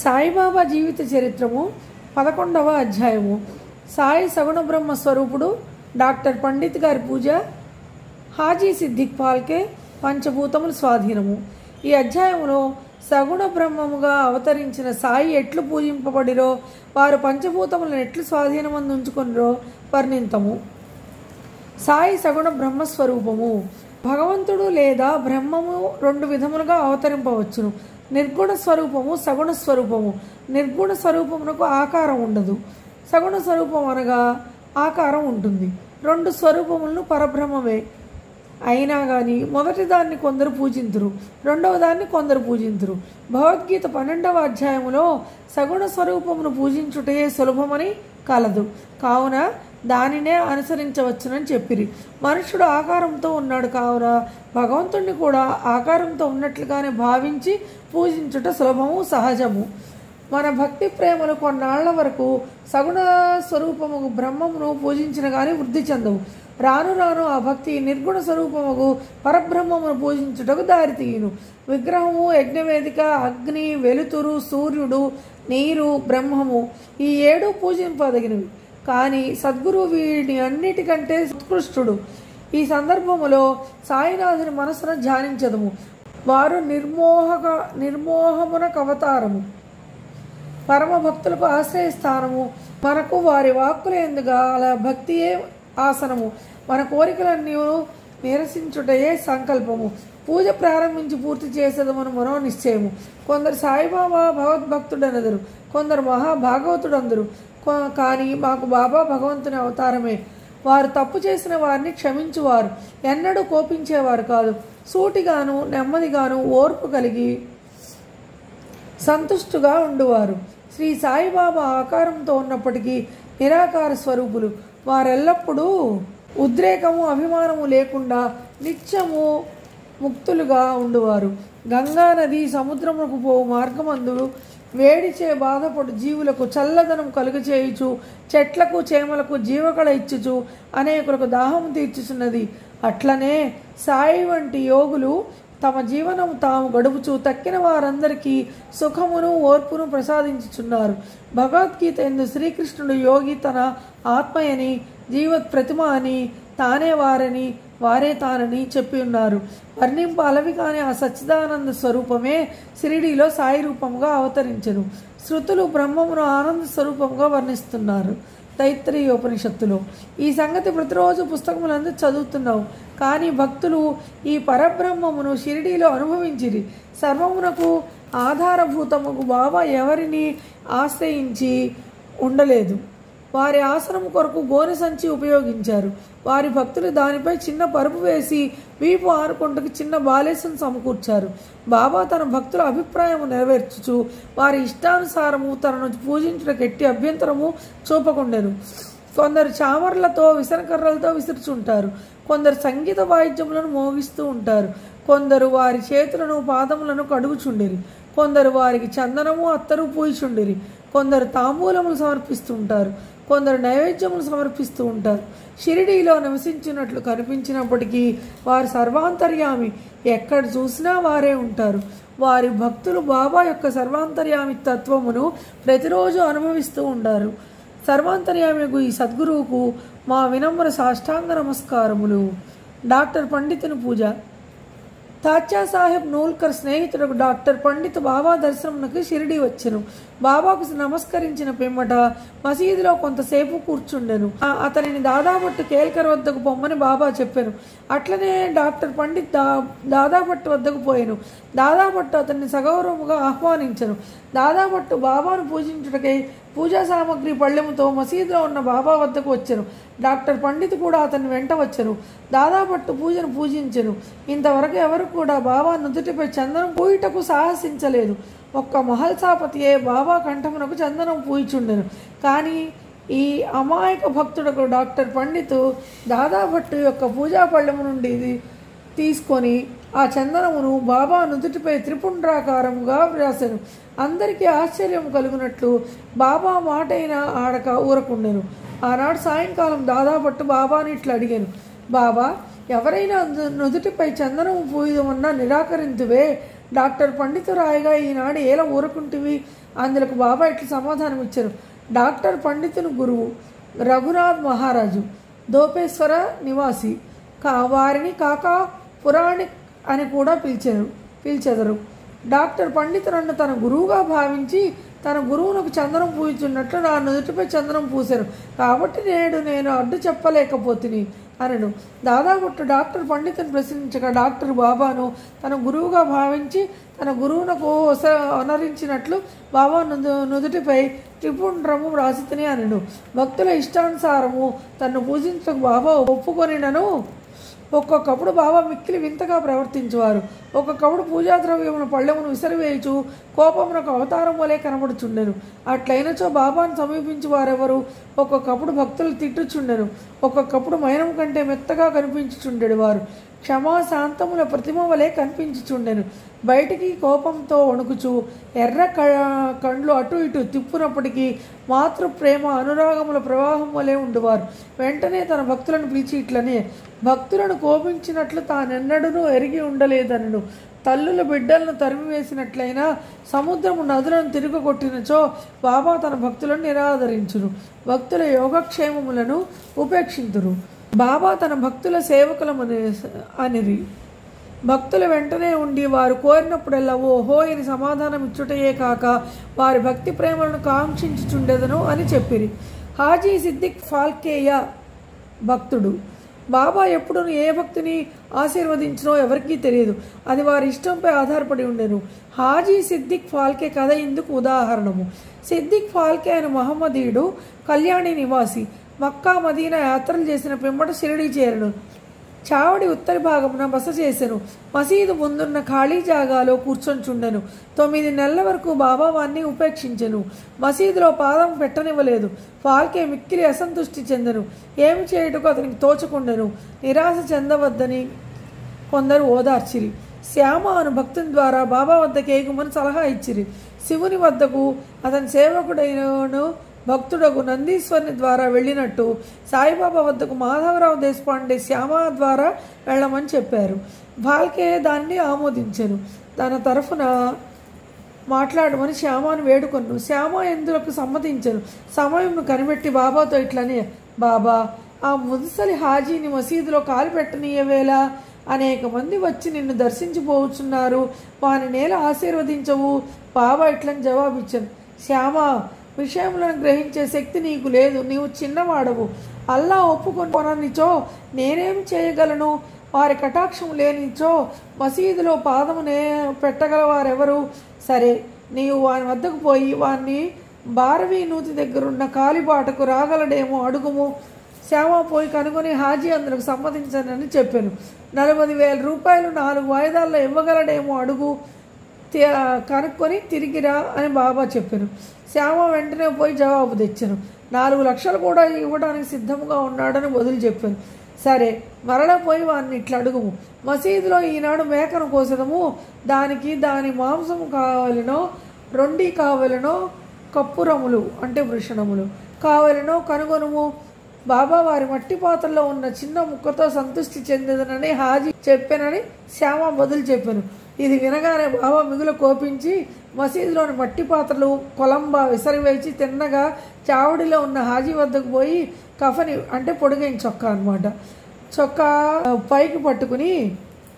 సాయిబాబా జీవిత చరిత్రము పదకొండవ అధ్యాయము. సాయి సగుణ బ్రహ్మ స్వరూపుడు డాక్టర్ పండిత్ గారి పూజ హాజీ సిద్దిక్ పాల్కే పంచభూతముల స్వాధీనము. ఈ అధ్యాయంలో సగుణ బ్రహ్మముగా అవతరించిన సాయి ఎట్లు పూజింపబడిరో వారు పంచభూతములను ఎట్లు స్వాధీనమందు ఉంచుకునిరో వర్ణింతము. సాయి సగుణ బ్రహ్మస్వరూపము భగవంతుడు లేదా బ్రహ్మము రెండు విధములుగా అవతరింపవచ్చును. నిర్గుణ స్వరూపము సగుణ స్వరూపము. నిర్గుణ స్వరూపమునకు ఆకారం ఉండదు. సగుణ స్వరూపం అనగా ఆకారం ఉంటుంది. రెండు స్వరూపములను పరబ్రహ్మమే. అయినా కానీ మొదటి దాన్ని కొందరు పూజింతురు రెండవ దాన్ని కొందరు పూజింతురు. భగవద్గీత పన్నెండవ అధ్యాయములో సగుణ స్వరూపమును పూజించుటే సులభమని కలదు. కావున దానినే అనుసరించవచ్చునని చెప్పిరి. మనుషుడు ఆకారంతో ఉన్నాడు కావున భగవంతుణ్ణి కూడా ఆకారంతో ఉన్నట్లుగానే భావించి పూజించుట సులభము సహజము. మన భక్తి ప్రేమలు కొన్నాళ్ళ వరకు సగుణ స్వరూపము బ్రహ్మమును పూజించిన కానీ వృద్ధి చెందవు. రాను రాను ఆ భక్తి నిర్గుణ స్వరూపముకు పరబ్రహ్మమును పూజించుటకు దారితీయును. విగ్రహము యజ్ఞవేదిక అగ్ని వెలుతురు సూర్యుడు నీరు బ్రహ్మము ఈ ఏడు పూజింపదగినవి. కానీ సద్గురు వీడిని అన్నిటికంటే ఉత్కృష్టుడు. ఈ సందర్భములో సాయినాథుని మనసును ధ్యానించదము. వారు నిర్మోహక నిర్మోహమునకు అవతారము పరమ భక్తులకు ఆశ్రయస్థానము మనకు వారి వాక్కులు ఎందుగా అలా భక్తియే ఆసనము. మన కోరికలన్నీ నిరసించుటయే సంకల్పము. పూజ ప్రారంభించి పూర్తి చేసేదమని మనో నిశ్చయము కొందరు సాయిబాబా భగవద్భక్తుడనదరు. కొందరు మహాభాగవతుడందరు. కానీ మాకు బాబా భగవంతుని అవతారమే. వారు తప్పు చేసిన వారిని క్షమించువారు. ఎన్నడూ కోపించేవారు కాదు. సూటిగాను నెమ్మదిగాను ఓర్పు కలిగి సంతుష్టుగా ఉండువారు. శ్రీ సాయిబాబా ఆకారంతో ఉన్నప్పటికీ నిరాకార స్వరూపులు. వారెల్లప్పుడూ ఉద్రేకము అభిమానము లేకుండా నిత్యము ముక్తులుగా ఉండువారు. గంగా నది సముద్రములకు పోవు మార్గమందు వేడిచే బాధపడు జీవులకు చల్లదనం కలుగచేయుచు చెట్లకు చేమలకు జీవకళ ఇచ్చుచు అనేకులకు దాహం తీర్చుచున్నది. అట్లనే సాయి వంటి యోగులు తమ జీవనం తాము గడుపుచూ తక్కిన వారందరికీ సుఖమును ఓర్పును ప్రసాదించుచున్నారు. భగవద్గీత ఎందు శ్రీకృష్ణుడు యోగి తన ఆత్మయని జీవత్ ప్రతిమ అని తానే వారని వారే తానని చెప్పి ఉన్నారు. వర్ణింపాలవి కాని ఆ సచ్చిదానంద స్వరూపమే షిరిడీలో సాయి రూపంగా అవతరించను. శృతులు బ్రహ్మమును ఆనంద స్వరూపంగా వర్ణిస్తున్నారు తైత్రీయ ఉపనిషత్తులో ఈ సంగతి ప్రతిరోజు పుస్తకములందు చదువుతున్నావు. కానీ భక్తులు ఈ పరబ్రహ్మమును షిరిడీలో అనుభవించిరి. సర్వమునకు ఆధారభూతముకు బాబా ఎవరిని ఆశ్రయించి ఉండలేదు. వారి ఆసనం కొరకు గోనె సంచి ఉపయోగించారు. వారి భక్తులు దానిపై చిన్న పరుపు వేసి వీపు ఆరుకుంటకి చిన్న బాలేసం సమకూర్చారు. బాబా తన భక్తుల అభిప్రాయము నెరవేర్చుచు వారి ఇష్టానుసారము తనను పూజించుటకు ఎట్టి అభ్యంతరము చూపకుండెను. కొందరు చామర్లతో విసనకర్రలతో విసురుచుంటారు. కొందరు సంగీత వాయిద్యములను మోగిస్తూ ఉంటారు. కొందరు వారి చేతులను పాదములను కడుగుచుండిరి. కొందరు వారికి చందనము అత్తరు పూయిచుండిరి కొందరు తాంబూలములు సమర్పిస్తుంటారు కొందరు నైవేద్యములు సమర్పిస్తూ ఉంటారు. షిరిడీలో నివసించినట్లు కనిపించినప్పటికీ వారు సర్వాంతర్యామి. ఎక్కడ చూసినా వారే ఉంటారు. వారి భక్తులు బాబా యొక్క సర్వాంతర్యామి తత్వమును ప్రతిరోజు అనుభవిస్తూ ఉంటారు సర్వాంతర్యామికు ఈ సద్గురువుకు మా వినమ్ర సాష్టాంగ నమస్కారములు. డాక్టర్ పండితుని పూజ. తాచా సాహెబ్ నూల్కర్ స్నేహితుడు డాక్టర్ పండిత్ బాబా దర్శనంకి షిరిడి వచ్చెను. బాబాకు నమస్కరించిన పిమ్మట మసీదులో కొంతసేపు కూర్చుండెను. అతనిని దాదాపట్టు కేల్కర్ వద్దకు పొమ్మని బాబా చెప్పాను. అట్లనే డాక్టర్ పండిత్ దా దాదాపట్టు వద్దకు పోయాను. దాదాపట్టు అతన్ని సగౌరవముగా ఆహ్వానించను. దాదాపట్టు బాబాను పూజించుటకై పూజా సామాగ్రి పళ్ళెముతో మసీదులో ఉన్న బాబా వద్దకు వచ్చారు డాక్టర్ పండిత్ కూడా అతన్ని వెంట వచ్చారు దాదాపట్టు పూజను పూజించెను. ఇంతవరకు ఎవరు కూడా బాబా నుదుటిపై చందనం పూయుటకు సాహసించలేదు. ఒక్క మహల్సాపతియే బాబా కంఠమునకు చందనం పూయిచుండెను. కానీ ఈ అమాయక భక్తుడకు డాక్టర్ పండితు దాదాభట్టు యొక్క పూజా పళ్ళెము నుండి ఇది తీసుకొని ఆ చందనమును బాబా నుదుటిపై త్రిపుండ్రాకారముగా వ్రాసెను. అందరికీ ఆశ్చర్యం కలుగునట్లు బాబా మాటైన ఆడక ఊరకుండెను. ఆనాడు సాయంకాలం దాదాపట్టు బాబాని ఇట్లా అడిగాను. బాబా ఎవరైనా నుదుటిపై చందనము పూయమన్నా నిరాకరింతువే. డాక్టర్ పండితురాయిగా ఈనాడు ఎలా ఊరుకుంటివి? అందులకు బాబా ఇట్లా సమాధానం ఇచ్చారు డాక్టర్ పండితుని గురువు రఘునాథ్ మహారాజు దోపేశ్వర నివాసి. కా వారిని కాకా పురాణిక్ అని కూడా పిలిచారు పిలిచెదరు. డాక్టర్ పండితులను తన గురువుగా భావించి తన గురువునకు చందనం పూజించున్నట్లు నా నుదుటిపై చంద్రం పూశారు. కాబట్టి నేడు నేను అడ్డు చెప్పలేకపోతుని అనడు దాదాపుట్టు డాక్టర్ పండితుని ప్రశ్నించగా డాక్టర్ బాబాను తన గురువుగా భావించి తన గురువునకు ఒస- అనరించినట్లు బాబా నుదు నుదుటిపై త్రిపుండ్రము వ్రాసితని అనడు భక్తుల ఇష్టానుసారము తను పూజించకు బాబా ఒప్పుకొనినను. ఒక్కొక్కప్పుడు బాబా మిక్కిలి వింతగా ప్రవర్తించేవారు. ఒక్కొక్కప్పుడు పూజాద్రవ్యమును పళ్ళెమును విసిరివేయుచు కోపమునకు అవతారం వలె కనబడుచుండెను. అట్లయినచో బాబాను సమీపించి వారెవరు ఒక్కొక్కప్పుడు భక్తులు తిట్టుచుండెను. ఒక్కొక్కప్పుడు మైనం కంటే మెత్తగా కనిపించుచుండెడు వారు క్షమాశాంతముల ప్రతిమ వలె కనిపించుచుండెను. బయటికి కోపంతో వణుకుచు ఎర్ర క- కండ్లు అటు ఇటు తిప్పునప్పటికీ మాతృ ప్రేమ అనురాగముల ప్రవాహం వలె ఉండువారు. వెంటనే తన భక్తులను పిలిచి ఇట్లనే భక్తులను కోపించినట్లు తానెన్నడూ ఎరిగి ఉండలేదనను. తల్లుల బిడ్డలను తరిమివేసినట్లయినా సముద్రము నదులను తిరుగుకొట్టినచో బాబా తన భక్తులను నిరాదరించును. భక్తుల యోగక్షేమములను ఉపేక్షింతురు. బాబా తన భక్తుల సేవకులమని అనిరి. భక్తుల వెంటనే ఉండి వారు కోరినప్పుడల్లా ఓహో ఇది సమాధానం ఇచ్చుటయే కాక వారి భక్తి ప్రేమలను కాంక్షించుచుండెదను అని చెప్పిరి. హాజీ సిద్దిక్ ఫాల్కేయ భక్తుడు. బాబా ఎప్పుడు ఏ భక్తుని ఆశీర్వదించినో ఎవరికీ తెలియదు. అది వారి ఇష్టంపై ఆధారపడి ఉండేను. హాజీ సిద్దిక్ ఫాల్కే కథ ఇందుకు ఉదాహరణము. సిద్దిక్ ఫాల్కే అనే మహమ్మదీయుడు కళ్యాణి నివాసి. మక్కా మదీనా యాత్రలు చేసిన పిమ్మట షిరిడి చేరను చావడి ఉత్తర భాగమున బస చేసెను. మసీదు ముందున్న ఖాళీ జాగాలో కూర్చొంచుండెను. తొమ్మిది నెలల వరకు బాబా వాన్ని ఉపేక్షించెను. మసీదులో పాదం పెట్టనివ్వలేదు. ఫాల్కే మిక్కిలి అసంతృష్టి చెందను. ఏమి చేయుటకు అతనికి తోచకుండెను. నిరాశ చెందవద్దని కొందరు ఓదార్చిరి. శ్యామ అను భక్తుని ద్వారా బాబా వద్దకు ఏగుమని సలహా ఇచ్చిరి. శివుని వద్దకు అతని సేవకుడైనను భక్తుడకు నందీశ్వరుని ద్వారా వెళ్ళినట్టు సాయిబాబా వద్దకు మాధవరావు దేశపాండే శ్యామ ద్వారా వెళ్ళమని చెప్పారు. భాల్కే దాన్ని ఆమోదించారు. తన తరఫున మాట్లాడమని శ్యామాను వేడుకొను శ్యామ ఎందులకు సమ్మతించను సమయంను కనిపెట్టి బాబాతో ఇట్లనే బాబా ఆ ముదుసలి హాజీని మసీదులో కాలు పెట్టనీయవేళ అనేక మంది వచ్చి నిన్ను దర్శించిపోవచ్చున్నారు. వాని నేల ఆశీర్వదించవు. బాబా ఇట్లని జవాబిచ్చాను శ్యామ విషయంలో గ్రహించే శక్తి నీకు లేదు. నీవు చిన్నవాడవు. అల్లా ఒప్పుకొననిచో నేనేం చేయగలను? వారి కటాక్షం లేనిచో మసీదులో పాదము నే పెట్టగల వారెవరు సరే నీవు వాని వద్దకు పోయి వారిని భారవీ నూతి దగ్గరున్న కాలిబాటకు రాగలడేమో అడుగుము. శ్యామ పోయి కనుగొని హాజీ అందులకు సమ్మతించనని చెప్పాను. నలభై వేల రూపాయలు నాలుగు వాయిదాల్లో ఇవ్వగలడేమో అడుగు కనుక్కొని తిరిగిరా అని బాబా చెప్పాను శ్యామ వెంటనే పోయి జవాబు తెచ్చాను నాలుగు లక్షలు కూడా ఇవ్వడానికి సిద్ధంగా ఉన్నాడని వదిలి చెప్పాను సరే మరలా పోయి ఇట్లా అడుగుము. మసీదులో ఈనాడు మేకను కోసడము దానికి దాని మాంసము కావలనో రొండి కావలనో కప్పురములు అంటే వృషణములు. కావలనో కనుగొనుము. బాబా వారి మట్టి పాత్రలో ఉన్న చిన్న ముక్కతో సంతృష్టి చెందదనని హాజీ చెప్పానని శ్యామ బదులు చెప్పాను. ఇది వినగానే బావ మిగులు కోపించి మసీదులోని మట్టి పాత్రలు కొలంబ విసరివేచి తిన్నగా చావడిలో ఉన్న హాజీ వద్దకు పోయి కఫని అంటే పొడుగైన చొక్కా అనమాట చొక్కా పైకి పట్టుకుని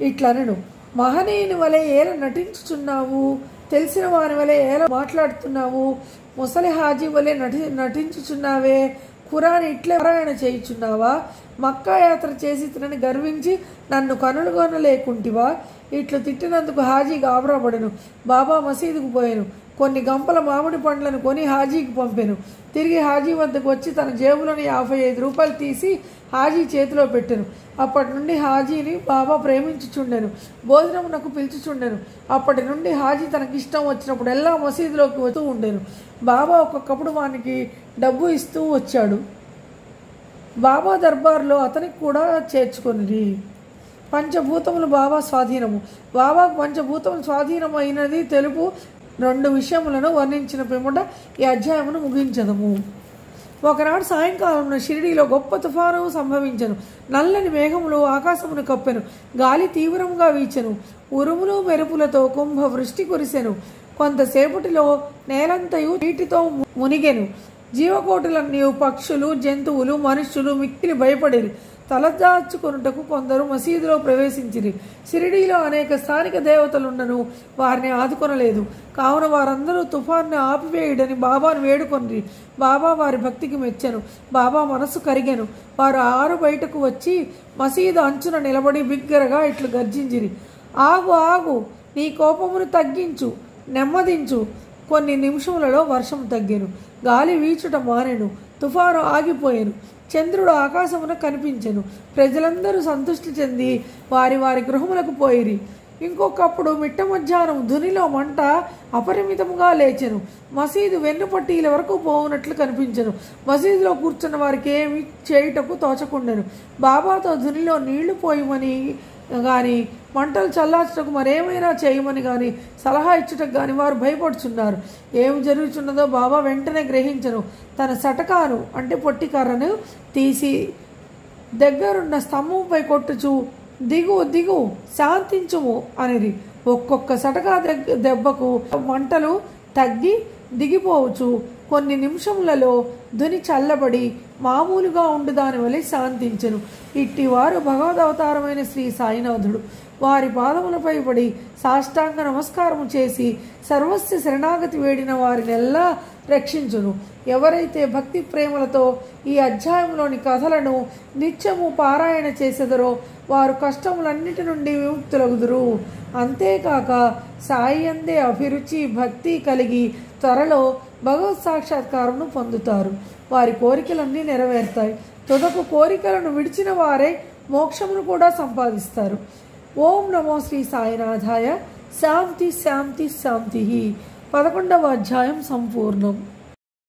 ఇట్లనడు మహనీయుని వలె ఏల నటించుచున్నావు? తెలిసిన వారి వలె ఏల మాట్లాడుతున్నావు? ముసలి హాజీ వలె నటి నటించుచున్నావే? ఖురాన్ ఇట్లే పారాయణ చేయుచున్నావా మక్కా యాత్ర చేసి తినని గర్వించి నన్ను కనులుగొనలేకుంటివా ఇట్లు తిట్టినందుకు హాజీ గాబరాపడను బాబా మసీదుకు పోయాను. కొన్ని గంపల మామిడి పండ్లను కొని హాజీకి పంపాను. తిరిగి హాజీ వద్దకు వచ్చి తన జేబులోని యాభై ఐదు రూపాయలు తీసి హాజీ చేతిలో పెట్టాను. అప్పటి నుండి హాజీని బాబా ప్రేమించుచుండెను. భోజనమునకు పిలుచుచుండెను. అప్పటి నుండి హాజీ తనకి ఇష్టం వచ్చినప్పుడు ఎలా మసీదులోకి వస్తూ ఉండెను. బాబా ఒక్కొక్కప్పుడు వానికి డబ్బు ఇస్తూ వచ్చాడు. బాబా దర్బార్లో అతనికి కూడా చేర్చుకుని పంచభూతములు బాబా స్వాధీనము. బాబాకు పంచభూతములు స్వాధీనమైనది తెలుపు రెండు విషయములను వర్ణించిన పిమ్మట ఈ అధ్యాయమును ముగించదము. ఒకనాడు సాయంకాలంలో షిరిడీలో గొప్ప తుఫాను సంభవించను. నల్లని మేఘములు ఆకాశమును కప్పెను. గాలి తీవ్రంగా వీచెను. ఉరుములు మెరుపులతో కుంభ వృష్టి కురిసెను. కొంతసేపటిలో నేలంతయు నీటితో మునిగెను. జీవకోటులన్నీ పక్షులు జంతువులు మనుష్యులు మిక్కిలి భయపడేరు. తలదాచుకొనుటకు కొందరు మసీదులో ప్రవేశించిరి. షిరిడీలో అనేక స్థానిక దేవతలుండను వారిని ఆదుకొనలేదు. కావున వారందరూ తుఫాన్ని ఆపివేయుడని బాబాను వేడుకొనిరి. బాబా వారి భక్తికి మెచ్చెను. బాబా మనస్సు కరిగెను. వారు ఆరు బయటకు వచ్చి మసీదు అంచున నిలబడి బిగ్గరగా ఇట్లు గర్జించిరి. ఆగు ఆగు నీ కోపమును తగ్గించు నెమ్మదించు. కొన్ని నిమిషములలో వర్షం తగ్గెను. గాలి వీచుట మానెను. తుఫాను ఆగిపోయాను. చంద్రుడు ఆకాశమున కనిపించెను. ప్రజలందరూ సంతృష్టి చెంది వారి వారి గృహములకు పోయిరి. ఇంకొకప్పుడు మిట్ట మధ్యాహ్నం ధునిలో మంట అపరిమితముగా లేచెను. మసీదు వెన్నుపట్టీల వరకు పోవునట్లు కనిపించను. మసీదులో కూర్చున్న వారికి ఏమి చేయుటకు తోచకుండెను. బాబాతో ధునిలో నీళ్ళు పోయమని కానీ మంటలు చల్లార్చుటకు మరేమైనా చేయమని కానీ సలహా ఇచ్చుటకు కానీ వారు భయపడుచున్నారు. ఏమి జరుగుతున్నదో బాబా వెంటనే గ్రహించను. తన సటకాను అంటే పొట్టికర్రను తీసి దగ్గరున్న స్తంభంపై కొట్టుచు దిగు దిగు శాంతించుము అనేది ఒక్కొక్క సటకా దెబ్బకు మంటలు తగ్గి దిగిపోవచ్చు. కొన్ని నిమిషములలో ధుని చల్లబడి మామూలుగా ఉండు దాని వలె శాంతించెను. ఇట్టివారు భగవదవతారమైన శ్రీ సాయినాథుడు. వారి పాదములపై పడి సాష్టాంగ నమస్కారము చేసి సర్వస్వ శరణాగతి వేడిన వారినెల్లా రక్షించును. ఎవరైతే భక్తి ప్రేమలతో ఈ అధ్యాయంలోని కథలను నిత్యము పారాయణ చేసెదరో వారు కష్టములన్నిటి నుండి విముక్తులగుదురు. అంతేకాక సాయి అందే అభిరుచి భక్తి కలిగి త్వరలో భగవత్ సాక్షాత్కారమును పొందుతారు. వారి కోరికలన్నీ నెరవేరుతాయి. తొదకు కోరికలను విడిచిన వారే మోక్షమును కూడా సంపాదిస్తారు. ఓం నమో శ్రీ సాయినాథాయ శాంతి శాంతి శాంతి పదకొండవ అధ్యాయం సంపూర్ణం